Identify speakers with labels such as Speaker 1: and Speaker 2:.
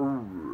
Speaker 1: Uh.